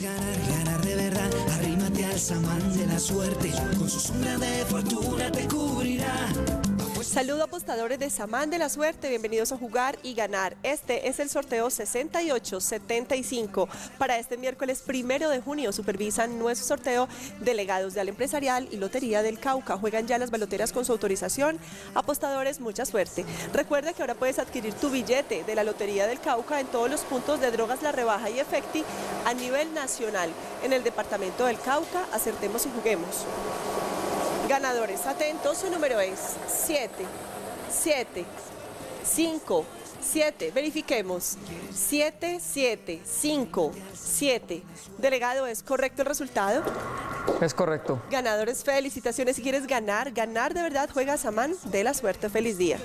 ganar, ganar de verdad, arrímate al samán de la suerte. Con su sombra de fortuna. Saludo apostadores de Samán de la Suerte, bienvenidos a jugar y ganar. Este es el sorteo 6875. Para este miércoles primero de junio supervisan nuestro sorteo delegados de Al Empresarial y Lotería del Cauca. Juegan ya las baloteras con su autorización. Apostadores, mucha suerte. Recuerda que ahora puedes adquirir tu billete de la Lotería del Cauca en todos los puntos de drogas La Rebaja y Efecti a nivel nacional. En el departamento del Cauca, acertemos y juguemos. Ganadores, atentos, su número es 7, 7, 5, 7. Verifiquemos. 7, 7, 5, 7. Delegado, ¿es correcto el resultado? Es correcto. Ganadores, felicitaciones. Si quieres ganar, ganar de verdad, juega a Samán de la suerte. Feliz día.